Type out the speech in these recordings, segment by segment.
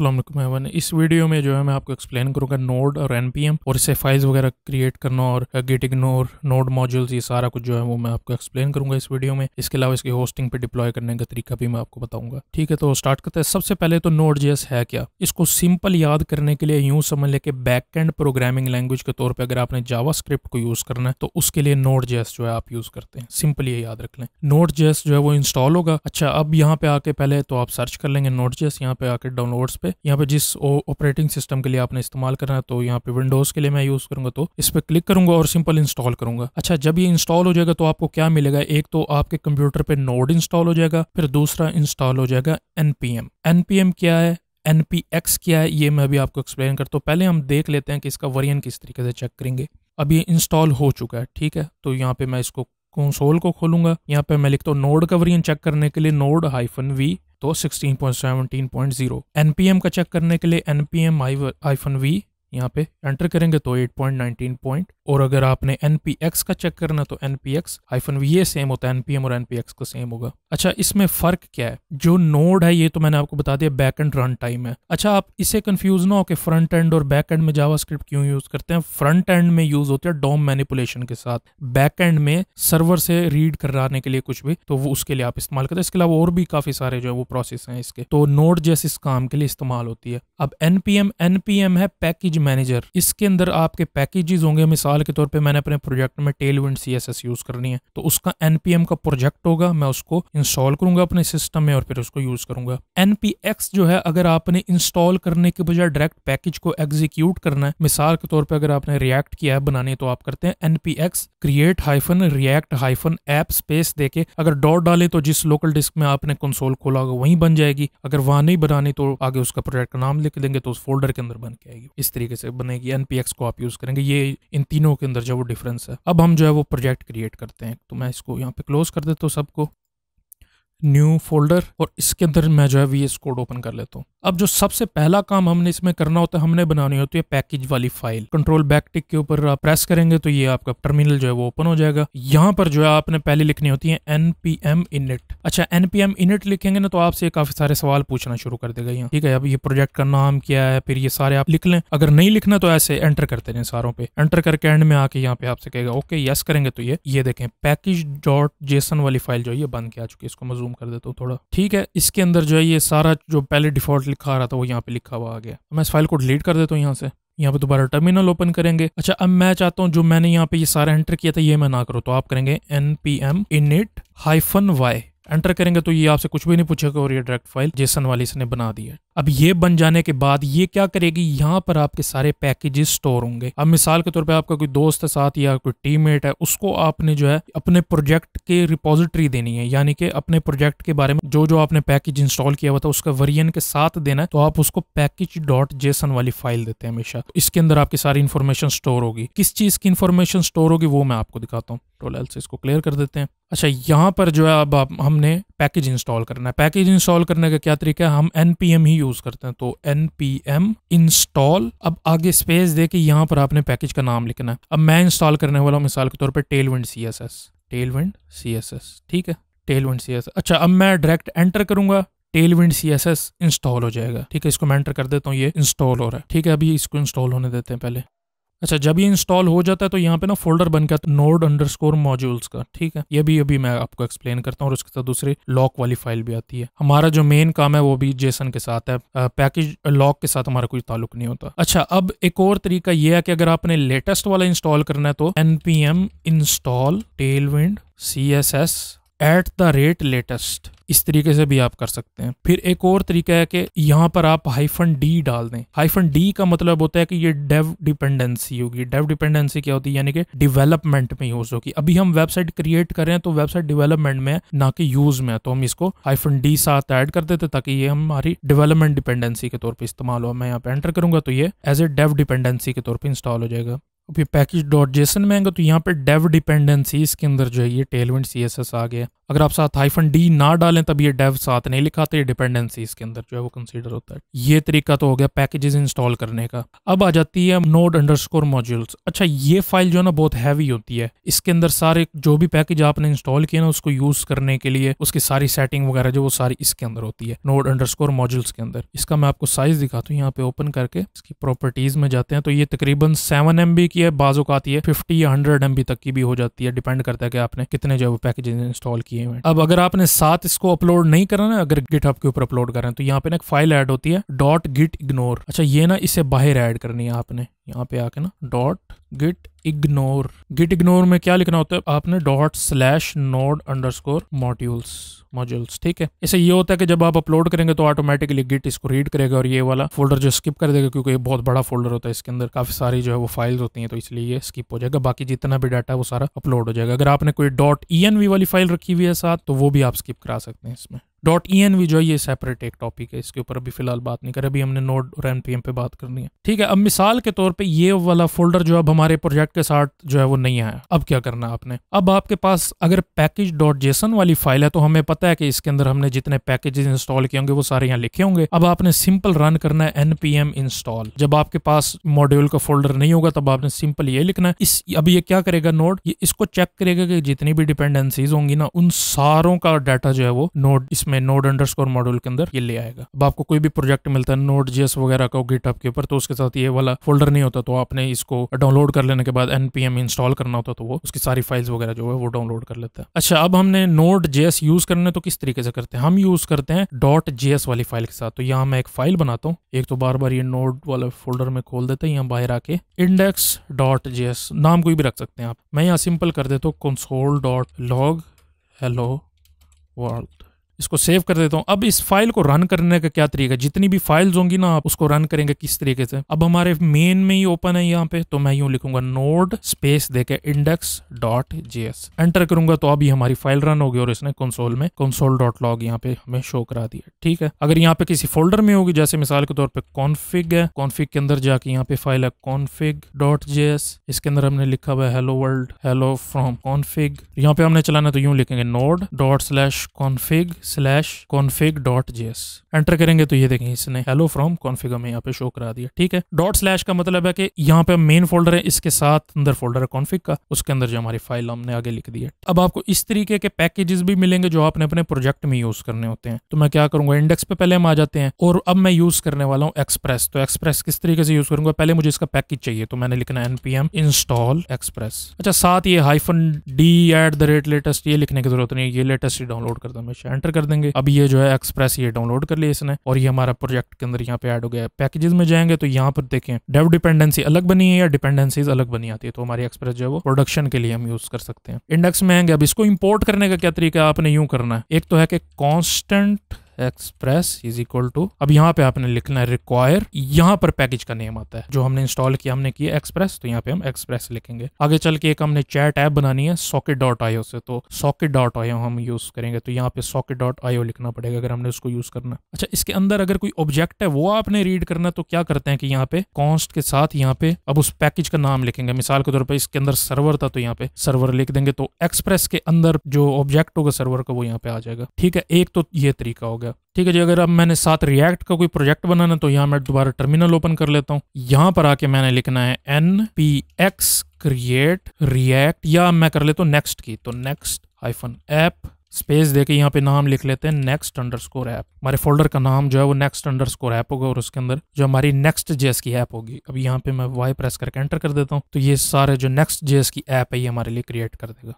अल्लाम इस वीडियो में जो है, मैं आपको एक्सप्लेन करूँगा नोड और एनपीएम और इससे फाइल्स वगैरह क्रिएट करना और गेट इग्नोर नोड मॉड्यूल्स ये सारा कुछ जो है वो मैं आपको एक्सप्लेन करूँगा इस वीडियो में। इसके अलावा इसकी होस्टिंग पे डिप्लॉय करने का तरीका भी मैं आपको बताऊँगा। ठीक है तो स्टार्ट करते हैं। सबसे पहले तो नोड जेस है क्या? इसको सिंपल याद करने के लिए यूँ समझ ले बैक एंड प्रोग्रामिंग लैंग्वेज के तौर पर अगर आपने जावा स्क्रिप्ट को यूज़ करना है तो उसके लिए नोड जेस जो है आप यूज़ करते हैं। सिंपल ये याद रख लें। नोड जेस जो है वो इंस्टॉल होगा। अच्छा अब यहाँ पे आके पहले तो आप सर्च कर लेंगे नोड जेस यहाँ पे आके डाउनलोड्स पे। यहाँ पे जिस ऑपरेटिंग सिस्टम के लिए आपने इस्तेमाल करना है तो यहाँ पे विंडोज़ के लिए मैं यूज़ करूँगा तो इस पर क्लिक करूँगा और सिंपल इंस्टॉल करूँगा। अच्छा जब ये इंस्टॉल हो जाएगा तो आपको क्या मिलेगा? एक तो आपके कंप्यूटर पे नोड इंस्टॉल हो जाएगा, फिर दूसरा इंस्टॉल हो जाएगा एनपीएम एनपीएम क्या है? एनपीएक्स क्या है? ये मैं भी आपको एक्सप्लेन करता हूँ। पहले हम देख लेते हैं कि इसका वरियन किस तरीके से चेक करेंगे। अब ये इंस्टॉल हो चुका है, ठीक है? तो यहाँ पे मैं इसको कंसोल को खोलूँगा। यहाँ पे मैं लिखता हूँ नोड का वरियन चेक करने के लिए नोड हाइफन वी तो 16.17.0 एनपीएम का चेक करने के लिए npm आईफन वी यहाँ पे एंटर करेंगे तो 8.19 पॉइंट और अगर आपने npx का चेक करना तो npx हाइफन ये सेम होता है npm और npx का सेम होगा। अच्छा इसमें फ़र्क क्या है? जो नोड है, ये तो मैंने आपको बता दिया बैक एंड रन टाइम है। अच्छा आप इसे कंफ्यूज ना हो कि फ्रंट एंड और बैक एंड में जावा क्यों यूज़ करते हैं? फ्रंट एंड में यूज़ होते हैं डोम मैनिपुलेशन के साथ। बैक एंड में सर्वर से रीड कराने के लिए कुछ भी तो वो उसके लिए आप इस्तेमाल करते हैं। इसके अलावा और भी काफ़ी सारे जो है, वो प्रोसेस हैं इसके। तो नोड जैसे इस काम के लिए इस्तेमाल होती है। अब एनपीएम एनपीएम है पैकेज मैनेजर इसके अंदर आपके पैकेजेस होंगे। मिसाल के तौर पे मैंने अपने प्रोजेक्ट में टेल विंड सी यूज़ करनी है। तो उसका एनपीएम का प्रोजेक्ट होगा, मैं उसको इंस्टॉल करूँगा अपने सिस्टम में और फिर उसको यूज़ करूँगा। एनपीएक्स जो है, अगर आपने इंस्टॉल करने के बजाय डायरेक्ट पैकेज को एग्जीक्यूट करना है, मिसाल के तौर पर अगर आपने रिएक्ट किया है बनानी है तो आप करते हैं NPX create hyphen react hyphen app space देके। अगर डॉट डाले तो जिस लोकल डिस्क में आपने कंसोल खोला होगा, वहीं बन जाएगी। अगर वहाँ नहीं बनानी तो आगे उसका प्रोजेक्ट का नाम लिख देंगे तो उस फोल्डर के अंदर बन के आएगी। इस तरीके से बनेगी एनपीएक्स को आप यूज़ करेंगे। ये, इन तीनों के अंदर जो वो डिफरेंस है। अब हम जो है वो प्रोजेक्ट क्रिएट करते हैं। तो मैं इसको यहाँ पे क्लोज कर देता हूँ सबको। न्यू फोल्डर और इसके अंदर मैं जो है वी एस कोड ओपन कर लेता हूँ। अब जो सबसे पहला काम हमने इसमें करना होता है, हमने बनानी होती है पैकेज वाली फ़ाइल कंट्रोल बैक टिक के ऊपर प्रेस करेंगे तो ये आपका टर्मिनल जो है वो ओपन हो जाएगा. यहाँ पर जो है आपने पहले लिखनी होती है एनपीएम इनिट अच्छा एनपीएम इनिट लिखेंगे ना तो आपसे काफ़ी सारे सवाल पूछना शुरू कर देगा यहाँ. ठीक है, अब ये प्रोजेक्ट का नाम क्या है, फिर ये सारे आप लिख लें. अगर नहीं लिखना तो ऐसे एंटर करते हैं सारों पे. एंटर करके एंड में आके यहाँ पे आपसे कहेगा ओके यस करेंगे तो ये ये देखें पैकेज डॉट जेसन वाली फ़ाइल जो है ये बंद के आ चुकी है. इसको मैं जूम कर देता हूँ थोड़ा. ठीक है, इसके अंदर जो है ये सारा जो पहले डिफ़ॉल्ट लिखा आ रहा था, वो यहाँ पे लिखा हुआ आ गया। मैं इस फ़ाइल को डिलीट कर देता हूँ यहाँ से। यहाँ पे दोबारा टर्मिनल ओपन करेंगे। अच्छा अब मैं चाहता हूँ जो मैंने यहाँ पे ये सारा एंटर किया था, ये मैं ना करूँ। तो आप करेंगे N P M init hyphen Y enter करेंगे तो ये आपसे कुछ भी नहीं पूछेगा और ये डायरेक्ट फ़ाइल जेसन वाली इसने बना दी है। अब ये बन जाने के बाद ये क्या करेगी? यहाँ पर आपके सारे पैकेजेस स्टोर होंगे। अब मिसाल के तौर पे आपका कोई दोस्त है साथ या कोई टीममेट है, उसको आपने जो है अपने प्रोजेक्ट के रिपोजिटरी देनी है। यानी कि अपने प्रोजेक्ट के बारे में जो जो आपने पैकेज इंस्टॉल किया हुआ था, उसका वरियन के साथ देना है तो आप उसको पैकेज डॉट जेसन वाली फ़ाइल देते हैं हमेशा। तो इसके अंदर आपकी सारी इन्फॉर्मेशन स्टोर होगी। किस चीज़ की इन्फॉर्मेशन स्टोर होगी, वो मैं आपको दिखाता हूँ। टोल से इसको क्लियर कर देते हैं। अच्छा यहाँ पर जो है अब हमने पैकेज इंस्टॉल करना है। पैकेज इंस्टॉल करने का क्या तरीका है? हम एनपीएम ही यूज़ करते हैं तो एन पी एम इंस्टॉल अब आगे स्पेस दे के यहाँ पर आपने पैकेज का नाम लिखना है। अब मैं इंस्टॉल करने वाला हूँ, मिसाल के तौर पर Tailwind C S S Tailwind C S S ठीक है? टेल विंड सी एस अच्छा अब मैं डायरेक्ट एंटर करूँगा Tailwind C S S install हो जाएगा। ठीक है, इसको मैं एंटर कर देता हूँ, ये इंस्टॉल हो रहा है। ठीक है, अभी इसको इंस्टॉल होने देते हैं पहले। अच्छा जब ये इंस्टॉल हो जाता है तो यहाँ पे ना फोल्डर बन गया नोड अंडर स्कोर मॉड्यूल्स का, ठीक है? ये भी अभी मैं आपको एक्सप्लेन करता हूँ और उसके साथ दूसरी लॉक वाली फ़ाइल भी आती है। हमारा जो मेन काम है वो भी जेसन के साथ है। पैकेज लॉक के साथ हमारा कोई ताल्लुक नहीं होता। अच्छा अब एक और तरीका ये है कि अगर आपने लेटेस्ट वाला इंस्टॉल करना है तो NPM install Tailwind C S S at the rate latest इस तरीके से भी आप कर सकते हैं। फिर एक और तरीका है कि यहाँ पर आप हाइफन डी डाल दें। हाइफन डी का मतलब होता है कि ये डेव डिपेंडेंसी होगी। डेव डिपेंडेंसी क्या होती है? यानी कि डेवलपमेंट में यूज़ होगी। अभी हम वेबसाइट क्रिएट कर रहे हैं तो वेबसाइट डेवलपमेंट में ना कि यूज़ में तो हम इसको हाइफन डी साथ ऐड कर देते ताकि ये हमारी डेवलपमेंट डिपेंडेंसी के तौर पर इस्तेमाल हो। मैं यहाँ पे एंटर करूँगा तो ये एज ए डेव डिपेंडेंसी के तौर पर इंस्टॉल हो जाएगा। फिर पैकेज डॉट जेसन में आएँगे तो यहाँ पे डेव डिपेंडेंसी इसके अंदर जो है ये टेलवेंट सी एस एस आ गया। अगर आप साथ हाइफन डी ना डालें, तब ये डेव साथ नहीं लिखाते, ये डिपेंडेंसी इसके अंदर जो है वो कंसीडर होता है। ये तरीका तो हो गया पैकेजेस इंस्टॉल करने का। अब आ जाती है नोड अंडरस्कोर मॉड्यूल्स अच्छा ये फ़ाइल जो है ना, बहुत हैवी होती है। इसके अंदर सारे जो भी पैकेज आपने इंस्टॉल किया ना, उसको यूज़ करने के लिए, उसकी सारी सेटिंग वगैरह जो, वो सारी इसके अंदर होती है नोड अंडरस्कोर मॉड्यूल्स के अंदर। इसका मैं आपको साइज़ दिखाता हूँ, यहाँ पे ओपन करके। इसकी प्रॉपर्टीज़ में जाते हैं तो ये तकरीबन सेवन एम की है, बाजू का आती है फिफ्टी या हंड्रेड एम तक की भी हो जाती है डिपेंड करता है कि आपने कितने जो पैकेज इंस्टॉल किए हुए अब अगर आपने साथ इसको अपलोड नहीं करा ना, अगर गिट के ऊपर अपलोड करें तो यहाँ पे ना एक फ़ाइल ऐड होती है डॉट गिट इग्नोर अच्छा ये ना इसे बाहर ऐड करनी है आपने, यहाँ पे आके ना dot git ignore git ignore में क्या लिखना होता है? आपने dot slash node underscore modules modules ठीक है? इसे ये होता है कि जब आप अपलोड करेंगे तो ऑटोमेटिकली गिट इसको रीड करेगा और ये वाला फोल्डर जो स्किप कर देगा क्योंकि ये बहुत बड़ा फोल्डर होता है इसके अंदर। काफ़ी सारी जो है वो फाइल्स होती हैं तो इसलिए ये स्किप हो जाएगा। बाकी जितना भी डाटा है वो सारा अपलोड हो जाएगा। अगर आपने कोई डॉट ई वाली फ़ाइल रखी हुई है साथ तो वो भी आप स्किप करा सकते हैं इसमें। डॉट ई एन वी जो है ये सेपरेट एक टॉपिक है, इसके ऊपर अभी फ़िलहाल बात नहीं करें, अभी हमने नोड और एनपीएम पे बात करनी है। ठीक है, अब मिसाल के तौर पे ये वाला फोल्डर जो अब हमारे प्रोजेक्ट के साथ जो है वो नहीं आया। अब क्या करना है आपने? अब आपके पास अगर पैकेज डॉट जेसन वाली फ़ाइल है तो हमें पता है कि इसके अंदर हमने जितने पैकेजेस इंस्टॉल किए होंगे, वो सारे यहाँ लिखे होंगे। अब आपने सिंपल रन करना है एनपीएम इंस्टॉल जब आपके पास मॉड्यूल का फोल्डर नहीं होगा, तब आपने सिंपल ये लिखना है। इस, अब ये क्या करेगा ये इसको चेक करेगा कि जितनी भी डिपेंडेंसीज होंगी ना, उन सारों का डाटा जो है वो नोड इसमें नोड अंडर मॉड्यूल के अंदर ये ले आएगा। अब आपको कोई भी प्रोजेक्ट मिलता है नोट जेस वगैरह का गिटअप के ऊपर तो उसके साथ ये वाला फोल्डर नहीं होता तो आपने इसको डाउनलोड कर लेने के बाद एनपीएम इंस्टॉल करना होता तो वो उसकी सारी फाइल्स वगैरह जो है, वो डाउनलोड कर लेता है। अच्छा अब हमने नोट जेएस यूज़ करने तो किस तरीके से करते हैं? हम यूज़ करते हैं. डॉट जेएस वाली फ़ाइल के साथ। तो यहाँ मैं एक फ़ाइल बनाता हूँ। एक तो बार बार ये नोट वाले फोल्डर में खोल देते हैं, यहाँ बाहर आके इंडेक्स डॉट जेएस नाम कोई भी रख सकते हैं आप। मैं यहाँ सिंपल कर देता हूँ console dot log hello world इसको सेव कर देता हूँ। अब इस फ़ाइल को रन करने का क्या तरीका जितनी भी फाइल्स होंगी ना, आप उसको रन करेंगे किस तरीके से? अब हमारे मेन में ही ओपन है यहाँ पे तो मैं यूँ लिखूँगा नोड स्पेस देके इंडेक्स डॉट जेएस एंटर करूँगा तो अभी हमारी फ़ाइल रन होगी और इसने कंसोल में कंसोल डॉट लॉग यहाँ पे हमें शो करा दिया ठीक है? अगर यहाँ पे किसी फोल्डर में होगी, जैसे मिसाल के तौर पर कॉन्फिग है कॉन्फिग के अंदर जाके यहाँ पे फ़ाइल है कॉन्फिग डॉट जेएस इसके अंदर हमने लिखा हुआ hello world hello from config यहाँ पे हमने चलाना तो यूँ लिखेंगे node dot slash config slash config dot JS enter करेंगे तो ये देखें, इसने हेलो फ्रॉम कॉन्फिग में यहाँ पे शो करा दिया, ठीक है? डॉट स्लैश का मतलब है कि यहाँ पे मेन फोल्डर है, इसके साथ अंदर फोल्डर है कॉन्फिग का, उसके अंदर जो हमारी फ़ाइल हमने आगे लिख दी है। अब आपको इस तरीके के पैकेजेस भी मिलेंगे जो आपने अपने प्रोजेक्ट में यूज़ करने होते हैं। तो मैं क्या करूँगा इंडेक्स पे पहले हम आ जाते हैं, और अब मैं यूज़ करने वाला हूँ एक्सप्रेस तो एक्सप्रेस किस तरीके से यूज़ करूँगा, पहले मुझे इसका पैकेज चाहिए तो मैंने लिखना एनपीएम इंस्टॉल एक्सप्रेस अच्छा साथ ये hyphen D at the rate latest ये लिखने की ज़रूरत नहीं ये लेटेस्ट ही डाउनलोड करता हूँ एंटर कर देंगे। अब ये जो है एक्सप्रेस ये डाउनलोड कर लिया इसने और ये हमारा प्रोजेक्ट के अंदर यहाँ पे ऐड हो गया पैकेजेस में जाएँगे तो यहाँ पर देखें डेव डिपेंडेंसी अलग बनी है या डिपेंडेंसीज अलग बनी आती है? तो हमारी एक्सप्रेस जो है वो प्रोडक्शन के लिए हम यूज़ कर सकते हैं। इंडेक्स में आएँगे। अब इसको इंपोर्ट करने का क्या तरीका आपने यूँ करना है। एक तो है कि constant express is equal to अब यहाँ पे आपने लिखना है रिक्वायर यहाँ पर पैकेज का नेम आता है। जो हमने इंस्टॉल किया, हमने किया एक्सप्रेस तो यहाँ पे हम एक्सप्रेस लिखेंगे। आगे चल के एक हमने चैट ऐप बनानी है सॉकेट डॉट आईओ से। तो सॉकेट डॉट आईओ हम यूज़ करेंगे तो यहाँ पे सॉकेट डॉट आईओ लिखना पड़ेगा, अगर हमने उसको यूज़ करना अच्छा इसके अंदर अगर कोई ऑब्जेक्ट है, वो आपने रीड करना तो क्या करते हैं कि यहाँ पे कॉन्स्ट के साथ यहाँ पे, अब उस पैकेज का नाम लिखेंगे। मिसाल के तौर पर इसके अंदर सर्वर था तो यहाँ पे सर्वर लिख देंगे। तो एक्सप्रेस के अंदर जो ऑब्जेक्ट होगा सर्वर का, वो यहाँ पे आ जाएगा। ठीक है, एक तो ये तरीका हो गया ठीक है जी, अगर अब मैंने साथ रिएक्ट का कोई प्रोजेक्ट बनाना तो यहाँ मैं दोबारा टर्मिनल ओपन कर लेता हूँ। यहाँ पर आके मैंने लिखना है N P X create react या मैं कर लेता हूँ नेक्स्ट की। तो नेक्स्ट आईफोन ऐप स्पेस दे के यहाँ पे नाम लिख लेते हैं नेक्स्ट अंडर स्कोर ऐप हमारे फोल्डर का नाम जो है वो नेक्स्ट अंडर स्कोर ऐप होगा, और उसके अंदर जो हमारी नेक्स्ट जेएस की ऐप होगी। अब यहाँ पे मैं वाई प्रेस करके एंटर कर देता हूँ। तो ये सारे जो नेक्स्ट जेएस की ऐप है, ये हमारे लिए क्रिएट कर देगा।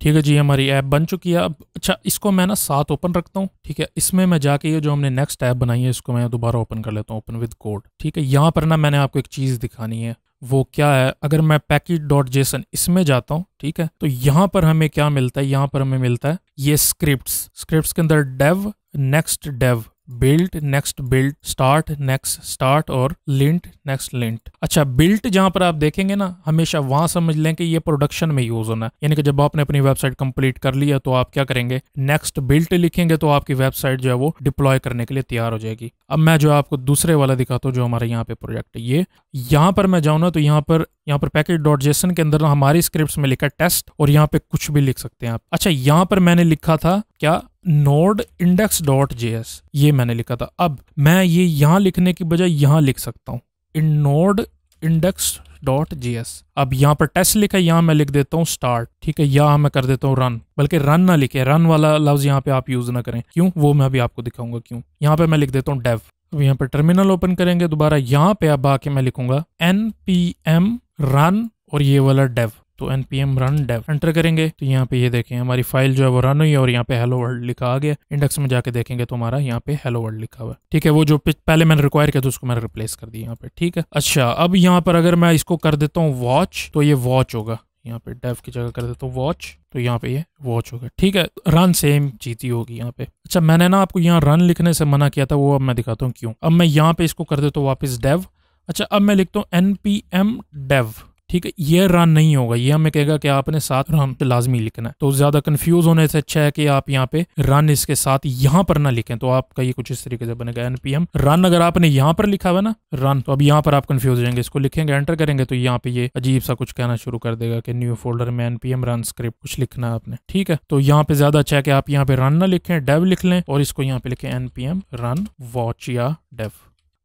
ठीक है जी, हमारी ऐप बन चुकी है। अब अच्छा इसको मैं ना साथ ओपन रखता हूँ, ठीक है? इसमें मैं जाके ये जो हमने नेक्स्ट ऐप बनाई है, इसको मैं दोबारा ओपन कर लेता हूँ ओपन विद कोड ठीक है? यहाँ पर ना मैंने आपको एक चीज़ दिखानी है, वो क्या है? अगर मैं पैकेट डॉट जेसन इसमें जाता हूँ, ठीक है? तो यहाँ पर हमें क्या मिलता है? यहाँ पर हमें मिलता है ये स्क्रिप्ट स्क्रिप्ट के अंदर dev next dev build next build start next start और लिंट नेक्स्ट लिंट अच्छा बिल्ट जहाँ पर आप देखेंगे ना, हमेशा वहाँ समझ लें कि ये प्रोडक्शन में यूज़ होना है। यानी कि जब आपने अपनी वेबसाइट कंप्लीट कर लिया तो आप क्या करेंगे? नेक्स्ट बिल्ट लिखेंगे तो आपकी वेबसाइट जो है वो डिप्लॉय करने के लिए तैयार हो जाएगी। अब मैं जो आपको दूसरे वाला दिखाता हूँ, जो हमारे यहाँ पे प्रोजेक्ट है, ये। यहाँ पर मैं जाऊँ ना तो यहाँ पर यहाँ पर पैकेज डॉट जेसन के अंदर हमारी स्क्रिप्ट में लिखा टेस्ट और यहाँ पे कुछ भी लिख सकते हैं आप। अच्छा यहाँ पर मैंने लिखा था, क्या? Node index dot J S ये मैंने लिखा था। अब मैं ये यहाँ लिखने की बजाय यहाँ लिख सकता हूँ। इन नोड इंडेक्स डॉट जी अब यहाँ पर टेस्ट लिखा है यहाँ मैं लिख देता हूँ स्टार्ट ठीक है, यहाँ मैं कर देता हूँ रन बल्कि रन ना लिखे। रन वाला लफ्ज यहाँ पे आप यूज़ ना करें। क्यों? वो मैं अभी आपको दिखाऊँगा क्यों। यहाँ पे मैं लिख देता हूँ डेव अब यहाँ पर टर्मिनल ओपन करेंगे दोबारा। यहाँ पे अब आके मैं लिखूँगा एन पी एम रन और ये वाला डेव तो N P M run dev enter करेंगे। तो यहाँ पे ये देखें, हमारी फ़ाइल जो है वो रन हुई है और यहाँ पे हेलो वर्ल्ड लिखा आ गया। इंडेक्स में जाके देखेंगे तो हमारा यहाँ पे हेलो वर्ल्ड लिखा हुआ है। ठीक है, वो जो पहले मैंने रिक्वायर किया था, उसको मैंने रिप्लेस कर दिया यहाँ पे। ठीक है? अच्छा अब यहाँ पर अगर मैं इसको कर देता हूँ वॉच तो ये वॉच होगा। यहाँ पे डेव की जगह कर देता हूँ वॉच तो यहाँ पे ये वॉच होगा। ठीक है? रन सेम जीती होगी यहाँ पे। अच्छा मैंने ना आपको यहाँ रन लिखने से मना किया था, वो अब मैं दिखाता हूँ क्यों। अब मैं यहाँ पे इसको कर देता हूँ वापस डेव अच्छा अब मैं लिखता हूँ एन पी एम डेव ठीक है, ये रन नहीं होगा। ये हमें कहेगा कि आपने साथ रन पे लाजमी लिखना है। तो ज़्यादा कंफ्यूज होने से अच्छा है कि आप यहाँ पे रन इसके साथ यहाँ पर ना लिखें। तो आपका ये कुछ इस तरीके से बनेगा। एनपीएम रन अगर आपने यहाँ पर लिखा हुआ ना रन तो अब यहाँ पर आप कंफ्यूज जाएँगे। इसको लिखेंगे एंटर करेंगे तो यहाँ पे ये अजीब सा कुछ कहना शुरू कर देगा कि न्यू फोल्डर में एनपीएम रन स्क्रिप्ट कुछ लिखना है आपने। ठीक है तो यहाँ पे ज़्यादा अच्छा है कि आप यहाँ पे रन ना लिखें डेव लिख लें और इसको यहाँ पे लिखें एनपीएम रन वॉच या डेव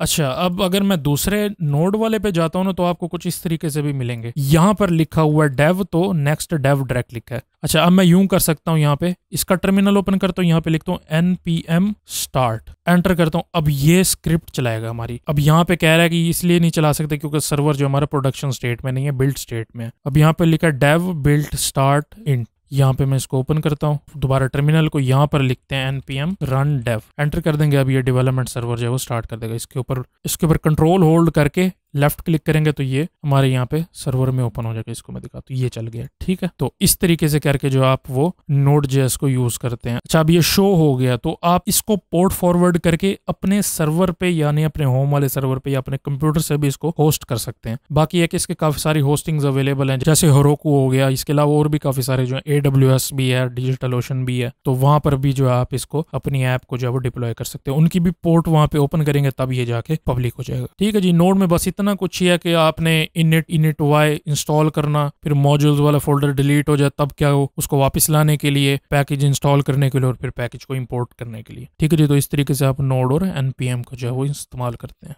अच्छा अब अगर मैं दूसरे नोड वाले पे जाता हूँ ना तो आपको कुछ इस तरीके से भी मिलेंगे। यहाँ पर लिखा हुआ डेव तो नेक्स्ट डेव डायरेक्ट लिखा है। अच्छा अब मैं यूँ कर सकता हूँ यहाँ पे। इसका टर्मिनल ओपन करता हूँ, यहाँ पे लिखता हूँ N P M start enter करता हूँ। अब ये स्क्रिप्ट चलाएगा हमारी। अब यहाँ पे कह रहा है कि इसलिए नहीं चला सकते क्योंकि सर्वर जो हमारा प्रोडक्शन स्टेट में नहीं है बिल्ड स्टेट में अब यहाँ पे लिखा है डेव बिल्ड स्टार्ट इंट यहाँ पे मैं इसको ओपन करता हूँ। दोबारा टर्मिनल को यहाँ पर लिखते हैं एनपीएम रन डेव एंटर कर देंगे अब ये डेवलपमेंट सर्वर जो है वो स्टार्ट कर देगा। इसके ऊपर इसके ऊपर कंट्रोल होल्ड करके लेफ़्ट क्लिक करेंगे तो ये हमारे यहाँ पे सर्वर में ओपन हो जाएगा, इसको मैं दिखाता हूँ। ये चल गया, ठीक है? तो इस तरीके से करके जो आप वो नोट जेएस को यूज़ करते हैं। अच्छा अब ये शो हो गया तो आप इसको पोर्ट फॉरवर्ड करके अपने सर्वर पे, यानी अपने होम वाले सर्वर पे या अपने कंप्यूटर से भी इसको होस्ट कर सकते हैं। बाकी है इसके काफ़ी सारी होस्टिंग अवेलेबल है, जैसे हरोकू हो गया, इसके अलावा और भी काफ़ी सारे जो है ए भी है डिजिटल ओशन भी है तो वहाँ पर भी जो है आप इसको अपनी ऐप को जो है वो डिप्लॉय कर सकते हैं। उनकी भी पोर्ट वहाँ पे ओपन करेंगे, तब ये जाके पब्लिक हो जाएगा। ठीक है जी नोट में बस इतना कुछ ही है कि आपने इनिट इनिट वाई इंस्टॉल करना, फिर मॉड्यूल्स वाला फोल्डर डिलीट हो जाए, तब क्या हो? उसको वापस लाने के लिए पैकेज इंस्टॉल करने के लिए और फिर पैकेज को इंपोर्ट करने के लिए। ठीक है जी तो इस तरीके से आप नोड और एनपीएम का जो है वो इस्तेमाल करते हैं।